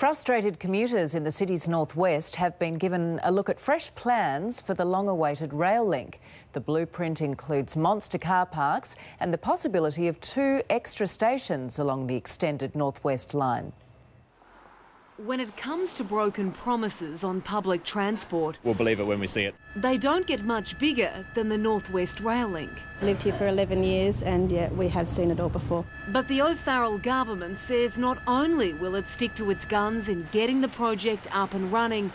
Frustrated commuters in the city's northwest have been given a look at fresh plans for the long awaited rail link. The blueprint includes monster car parks and the possibility of two extra stations along the extended northwest line. When it comes to broken promises on public transport, We'll believe it when we see it. they don't get much bigger than the Northwest Rail Link. Lived here for 11 years and yeah, we have seen it all before. But the O'Farrell government says not only will it stick to its guns in getting the project up and running,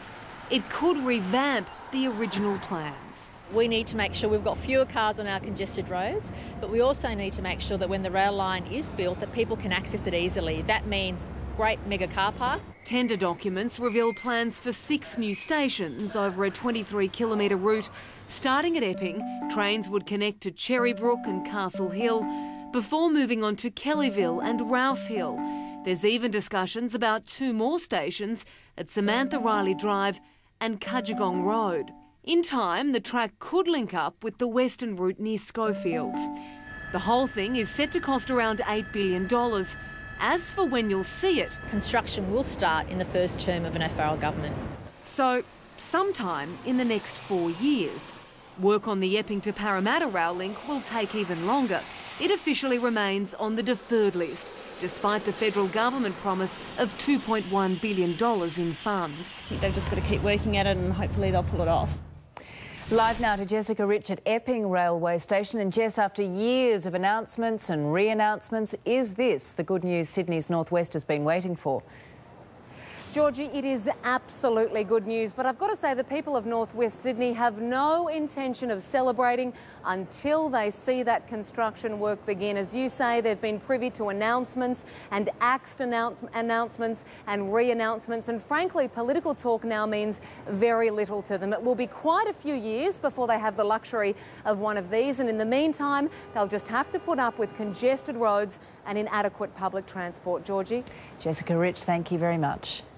it could revamp the original plans. We need to make sure we've got fewer cars on our congested roads, but we also need to make sure that when the rail line is built that people can access it easily. That means great mega car parks. Tender documents reveal plans for six new stations over a 23 kilometre route. Starting at Epping, trains would connect to Cherrybrook and Castle Hill before moving on to Kellyville and Rouse Hill. There's even discussions about two more stations at Samantha Riley Drive and Cudgegong Road. In time, the track could link up with the western route near Schofields. The whole thing is set to cost around $8 billion. As for when you'll see it, Construction will start in the first term of an O'Farrell government. so sometime in the next four years. Work on the Epping to Parramatta rail link will take even longer. It officially remains on the deferred list, despite the federal government promise of $2.1 billion in funds. They've just got to keep working at it and hopefully they'll pull it off. Live now to Jessica Rich at Epping Railway Station. And Jess, after years of announcements and re announcements, is this the good news Sydney's Northwest has been waiting for? Georgie, it is absolutely good news, but I've got to say the people of northwest Sydney have no intention of celebrating until they see that construction work begin. As you say, they've been privy to announcements and axed announce- announcements and re announcements, and frankly, political talk now means very little to them. It will be quite a few years before they have the luxury of one of these, and in the meantime, they'll just have to put up with congested roads and inadequate public transport. Georgie? Jessica Rich, thank you very much.